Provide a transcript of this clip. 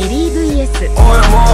リリー VS